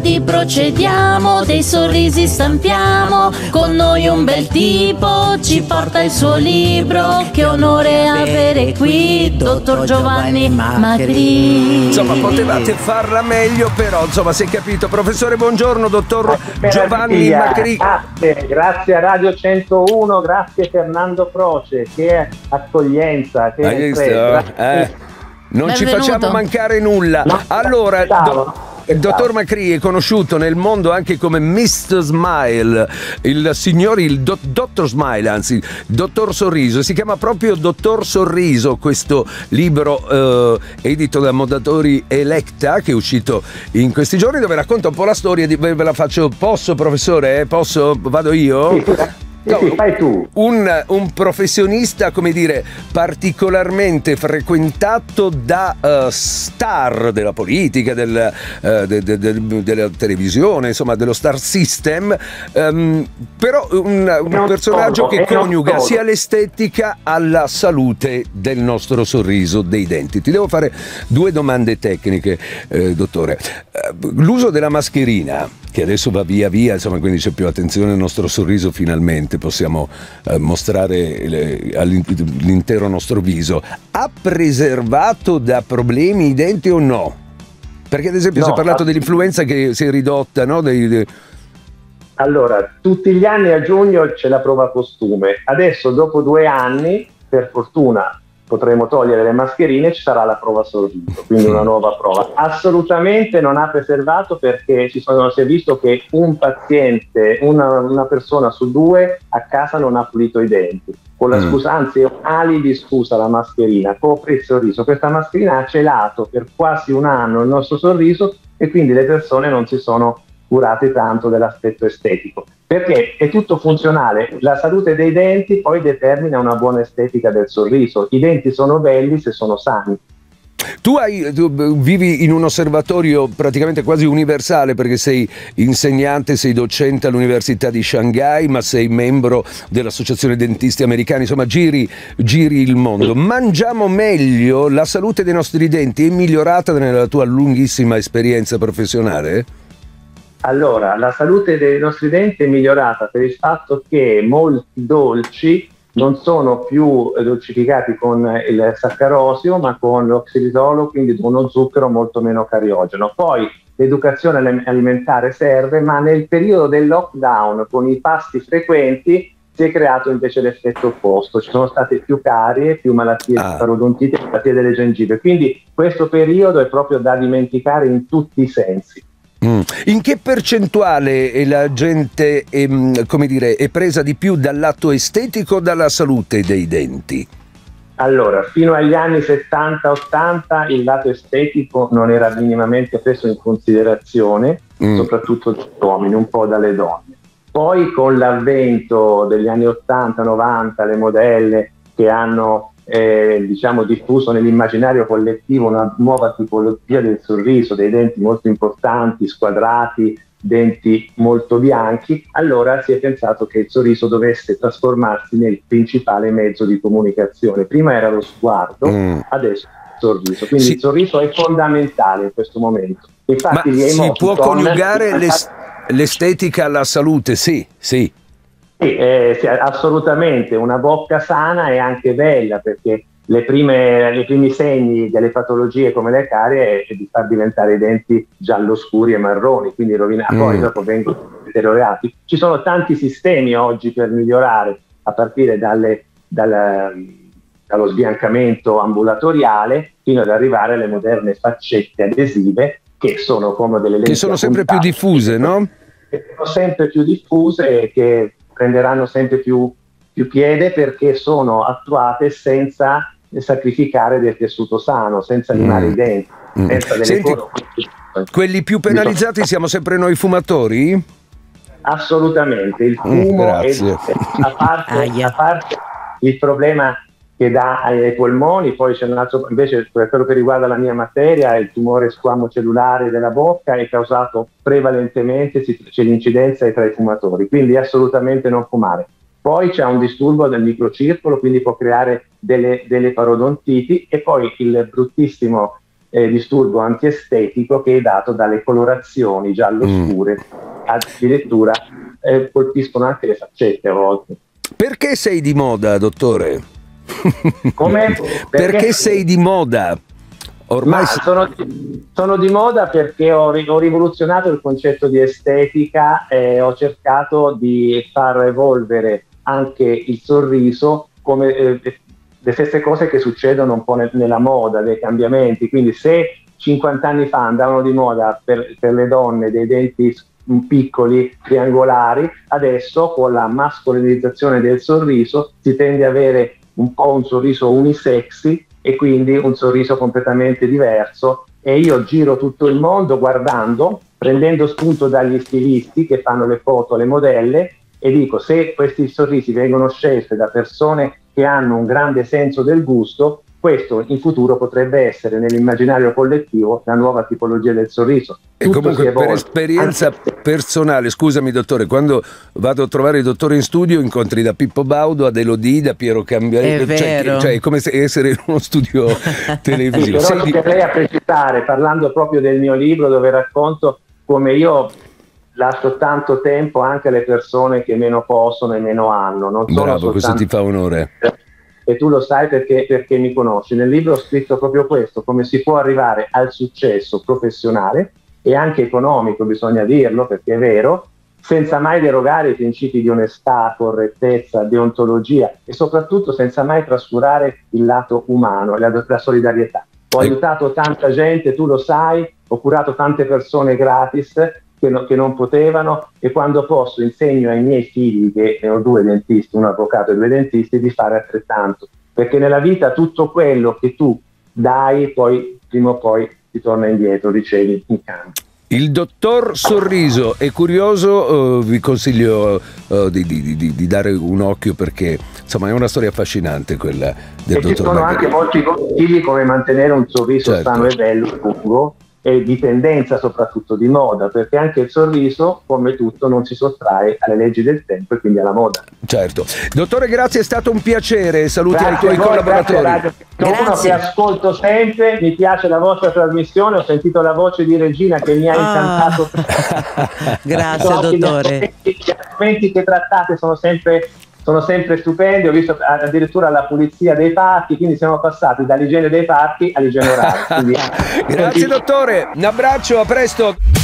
di procediamo, dei sorrisi stampiamo, con noi un bel tipo ci porta il suo libro, che onore avere qui, dottor Giovanni Macri. Insomma, potevate farla meglio, però, insomma, si è capito. Professore, buongiorno, dottor Giovanni Macri. Grazie, grazie a Radio 101, grazie Fernando Croce, che accoglienza, che Hai visto? Eh, non ci Benvenuto. facciamo mancare nulla. No, Allora, do- il dottor Macri è conosciuto nel mondo anche come Mr. Smile, il signor, il do- dottor Smile, anzi, dottor Sorriso. Si chiama proprio Dottor Sorriso questo libro eh, edito da Modatori Electa che è uscito in questi giorni dove racconta un po' la storia di... Ve la faccio... Posso, professore? Posso? Vado io? No, sì, fai tu. un, un professionista, come dire, particolarmente frequentato da eh, star della politica, del, eh, de- de- de- della televisione, insomma, dello star system, ehm, però un, un personaggio solo, che coniuga sia l'estetica alla salute del nostro sorriso, dei denti. Ti devo fare due domande tecniche, eh, dottore. Eh, l'uso della mascherina, che adesso va via via, insomma, quindi c'è più attenzione al nostro sorriso, finalmente possiamo eh, mostrare l'intero nostro viso, ha preservato da problemi i denti o no? Perché ad esempio No, si è parlato dell'influenza che si è ridotta, no? Dei- dei- Allora, tutti gli anni a giugno c'è la prova costume. Adesso, dopo due anni, per fortuna potremo togliere le mascherine, ci sarà la prova sorriso, quindi una nuova prova. Assolutamente non ha preservato perché sono- si è visto che un paziente, una, una persona su due a casa non ha pulito i denti. Con la Mm. scusa, anzi, è un alibi scusa la mascherina, copre il sorriso. Questa mascherina ha celato per quasi un anno il nostro sorriso e quindi le persone non si sono curate tanto dell'aspetto estetico. Perché è tutto funzionale, la salute dei denti poi determina una buona estetica del sorriso. I denti sono belli se sono sani. Tu, hai, tu vivi in un osservatorio praticamente quasi universale perché sei insegnante, sei docente all'Università di Shanghai, ma sei membro dell'Associazione Dentisti Americani, insomma giri, giri il mondo. Mangiamo meglio? La salute dei nostri denti è migliorata nella tua lunghissima esperienza professionale? Allora, la salute dei nostri denti è migliorata per il fatto che molti dolci non sono più dolcificati con il saccarosio, ma con l'oxilitolo, quindi uno zucchero molto meno cariogeno. Poi l'educazione ali- alimentare serve, ma nel periodo del lockdown, con i pasti frequenti, si è creato invece l'effetto opposto. Ci sono state più carie, più malattie Ah. di parodontite, malattie delle gengive. Quindi questo periodo è proprio da dimenticare in tutti i sensi. Mm. In che percentuale la gente ehm, come dire, è presa di più dal lato estetico o dalla salute dei denti? Allora, fino agli anni 70-80 il lato estetico non era minimamente preso in considerazione, Mm. soprattutto dagli uomini, un po' dalle donne. Poi con l'avvento degli anni 80-90, le modelle che hanno eh, diciamo, diffuso nell'immaginario collettivo una nuova tipologia del sorriso, dei denti molto importanti, squadrati, denti molto bianchi, allora si è pensato che il sorriso dovesse trasformarsi nel principale mezzo di comunicazione. Prima era lo sguardo, Mm. adesso il sorriso. Quindi Sì. il sorriso è fondamentale in questo momento. Infatti, si può coniugare l'es- l'estetica alla salute? Sì, sì. Sì, eh, sì, assolutamente, una bocca sana è anche bella perché le prime, i primi segni delle patologie come le carie è di far diventare i denti giallo scuri e marroni, quindi rovinati, Mm. poi dopo vengono deteriorati. Ci sono tanti sistemi oggi per migliorare, a partire dalle- dal- dallo sbiancamento ambulatoriale fino ad arrivare alle moderne faccette adesive che sono come delle lenti Che sono sempre più diffuse, no? che sono sempre più diffuse e che prenderanno sempre più, più piede perché sono attuate senza sacrificare del tessuto sano, senza limare Mm. i denti, Mm. senza delle Senti, cose. quelli più penalizzati siamo sempre noi fumatori? Assolutamente, il Mm, fumo è, grazie. a, parte, Aia. a parte il problema che dà ai polmoni, poi c'è un altro, invece per quello che riguarda la mia materia, il tumore squamo cellulare della bocca è causato prevalentemente, c'è l'incidenza tra i fumatori, quindi assolutamente non fumare. Poi c'è un disturbo del microcircolo, quindi può creare delle, delle parodontiti e poi il bruttissimo eh, disturbo antiestetico che è dato dalle colorazioni giallo-scure, mm. addirittura eh, colpiscono anche le faccette a volte. Perché sei di moda, dottore? Come? Perché, perché sei di moda? Ormai si... sono, sono, di moda perché ho, ho, rivoluzionato il concetto di estetica e ho cercato di far evolvere anche il sorriso come eh, le stesse cose che succedono un po' nel, nella moda, dei cambiamenti. Quindi se 50 anni fa andavano di moda per, per le donne dei denti piccoli, triangolari, adesso con la mascolinizzazione del sorriso si tende ad avere un po' un sorriso unisexy e quindi un sorriso completamente diverso. E io giro tutto il mondo guardando, prendendo spunto dagli stilisti che fanno le foto, le modelle e dico se questi sorrisi vengono scelti da persone che hanno un grande senso del gusto, questo in futuro potrebbe essere nell'immaginario collettivo la nuova tipologia del sorriso. E Tutto comunque per esperienza Anche... personale, scusami dottore, quando vado a trovare il dottore in studio incontri da Pippo Baudo ad Elodie, da Piero Cambiare, cioè, cioè, è come essere in uno studio televisivo. Sì, però Senti... lei a precisare, parlando proprio del mio libro dove racconto come io lascio tanto tempo anche alle persone che meno possono e meno hanno. Non Bravo, questo ti fa onore e tu lo sai perché, perché mi conosci. Nel libro ho scritto proprio questo, come si può arrivare al successo professionale e anche economico, bisogna dirlo perché è vero, senza mai derogare i principi di onestà, correttezza, deontologia e soprattutto senza mai trascurare il lato umano, la, la solidarietà. Ho aiutato tanta gente, tu lo sai, ho curato tante persone gratis che, no, che, non potevano e quando posso insegno ai miei figli, che ne ho due dentisti, un avvocato e due dentisti, di fare altrettanto. Perché nella vita tutto quello che tu dai, poi prima o poi ti torna indietro, ricevi in cambio. Il dottor Sorriso è curioso, uh, vi consiglio uh, di, di, di, di, dare un occhio perché insomma è una storia affascinante quella del e dottor Ci sono Margherita. anche molti consigli come mantenere un sorriso certo. sano e bello, lungo, e di tendenza soprattutto di moda, perché anche il sorriso, come tutto, non si sottrae alle leggi del tempo e quindi alla moda. Certo. Dottore, grazie, è stato un piacere. Saluti grazie ai tuoi voi, collaboratori. Grazie, grazie. Uno che ascolto sempre, mi piace la vostra trasmissione, ho sentito la voce di Regina che mi ha ah. incantato. grazie, dottore. Gli argomenti che trattate sono sempre sono sempre stupendi, ho visto addirittura la pulizia dei parchi, quindi siamo passati dall'igiene dei parchi all'igiene orale. Grazie dottore, un abbraccio, a presto.